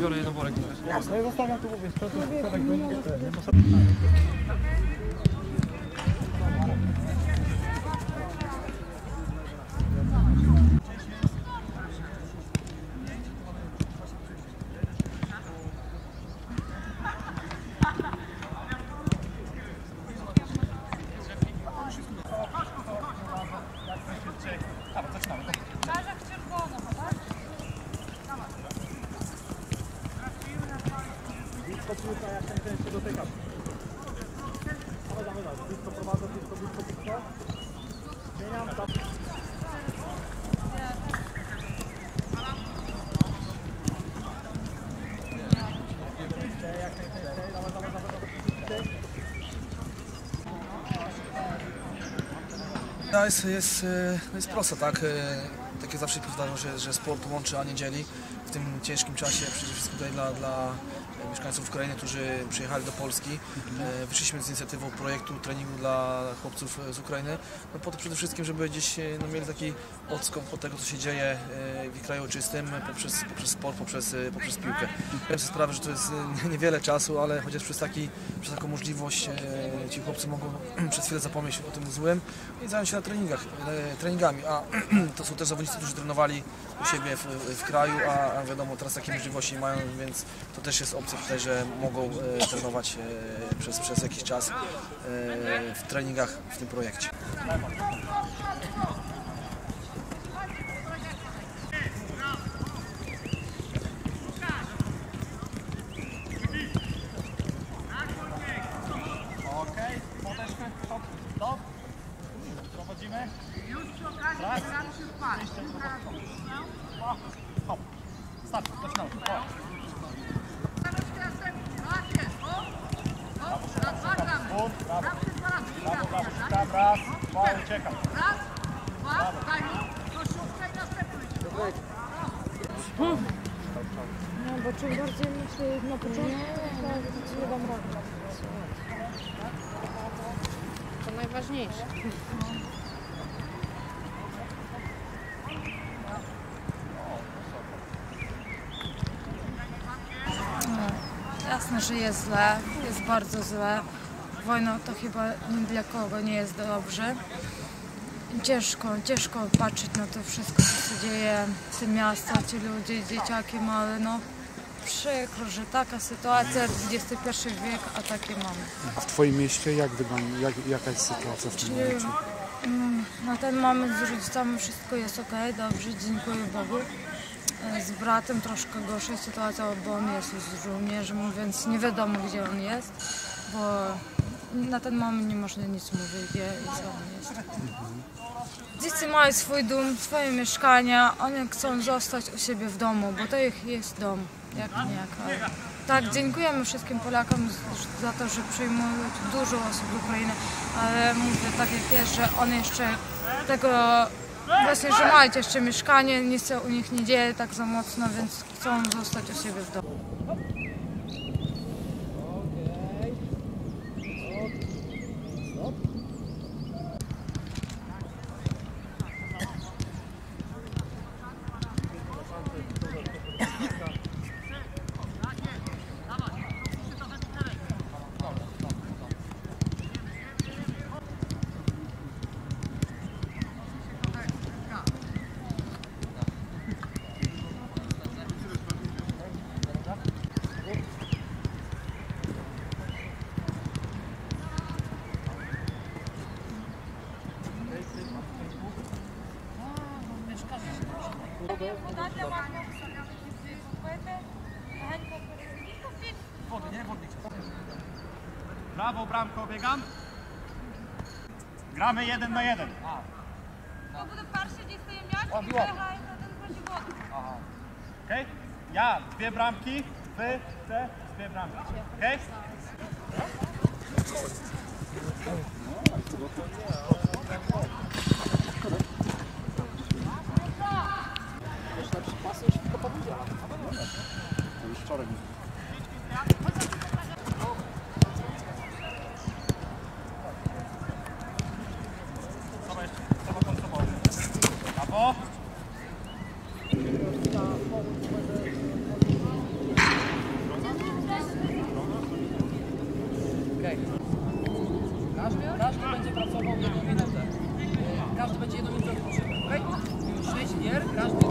biorę jeden worek. No ja zostawiam tu, mówię, sprzęt, sprzęt, będzie, nie ma blisko No jest, jest, e, jest proste, tak? E, Tak jak zawsze powtarzam, że, że sport łączy, a nie dzieli. W tym ciężkim czasie przede wszystkim tutaj dla, dla mieszkańców Ukrainy, którzy przyjechali do Polski. E, Wyszliśmy z inicjatywą projektu treningu dla chłopców z Ukrainy. No po to przede wszystkim, żeby gdzieś e, no, mieli taki odskok po tego, co się dzieje e, w kraju ojczystym poprzez, poprzez sport, poprzez, poprzez piłkę. Zdałem sobie sprawę, że to jest niewiele czasu, ale chociaż przez, taki, przez taką możliwość ci chłopcy mogą przez chwilę zapomnieć o tym złym i zająć się na treningach, treningami, a to są też zawodnicy, którzy trenowali u siebie w, w kraju, a, a wiadomo, teraz takie możliwości mają, więc to też jest opcja tutaj, że mogą e, trenować e, przez, jakiś czas e, w treningach w tym projekcie. Prowadzimy. Raz. Wyjście, hop, hop. Hop. Start, zaczynamy. Brawo. Brawo, brawo, szukam, raz, dwa, uciekam. No bo czym bardziej myślę na początku, to nie dam rady. To najważniejsze. Jasne, że jest źle, jest bardzo źle. Wojna to chyba ni dla kogo nie jest dobrze. Ciężko, ciężko patrzeć na to wszystko, co się dzieje, te miasta, ci ludzie, dzieciaki małe, no przykro, że taka sytuacja, XXI wiek, a takie mamy. W Twoim mieście jak wygląda, jak, jaka jest sytuacja w tym momencie? Mm, Na ten moment z rodzicami wszystko jest ok, dobrze, dziękuję Bogu. E, Z bratem troszkę gorsza sytuacja, bo on jest już z żołnierzem, więc nie wiadomo gdzie on jest, bo na ten moment nie można nic mówić, i co on jest. Dzieci mają swój dom, swoje mieszkania, oni chcą zostać u siebie w domu, bo to ich jest dom, jak Tak, dziękujemy wszystkim Polakom za to, że przyjmują dużo osób z Ukrainy, ale mówię tak jak jest, że oni jeszcze tego właśnie, że mają jeszcze mieszkanie, nic się u nich nie dzieje tak za mocno, więc chcą zostać u siebie w domu. Brawo, bramko, biegam. Gramy jeden na jeden. To буде перший дістає м'яч О, і біло. бігає один проти одного. Okej? Ja, dwie bramki, wy, te, dwie bramki. Okej? masy już tylko powiedziała. To już wczoraj. Każdy będzie jedną minutę odpoczywał, okej? Okay? Już 6 gier, każdy...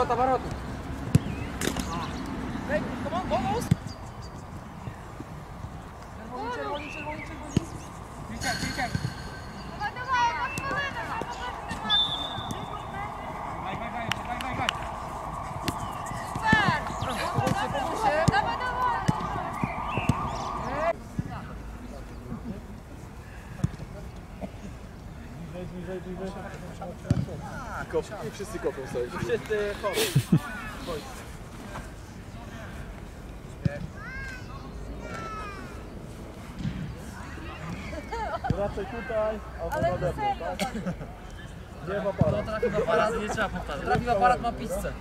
оборот, оборот. Bliżej, wszyscy kopią sobie. Wszyscy chory. Raczej tutaj, albo na depę, tak? Nie w No aparat. trafił w aparat, nie trzeba powtarzać. Trafił aparat ma pizzę.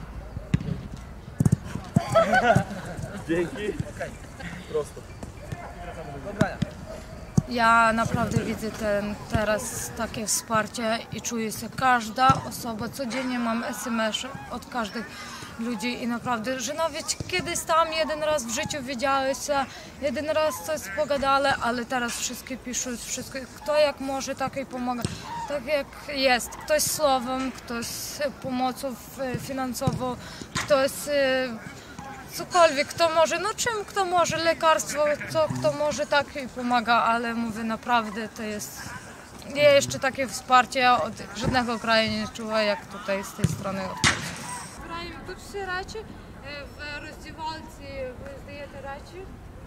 Dzięki. Prosto. Do grania. Ja naprawdę widzę ten, teraz takie wsparcie i czuję się każda osoba, codziennie mam SMS od każdych ludzi i naprawdę, że nawet kiedyś tam jeden raz w życiu widziałeś się, jeden raz coś pogadali, ale teraz wszystkie piszą, wszystko, kto jak może, tak i pomaga, tak jak jest, ktoś słowem, ktoś pomocą f- finansową, ktoś e, cokolwiek, kto może, no czym kto może, lekarstwo, co kto może, tak i pomaga, ale mówię naprawdę, to jest, ja jeszcze takie wsparcie od żadnego kraju nie czuła, jak tutaj z tej strony od Polski. Збираємо тут всі речі, е, в роздівалці ви здаєте речі,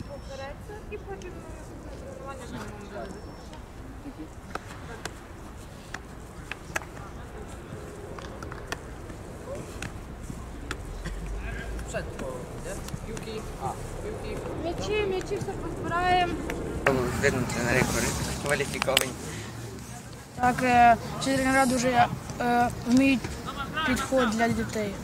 попереться і потім на наступне тренування М'ячі, м'ячі все позбираємо. Видно, тренери кваліфіковані. Так, е, ці тренера дуже е, вміють підход для дітей.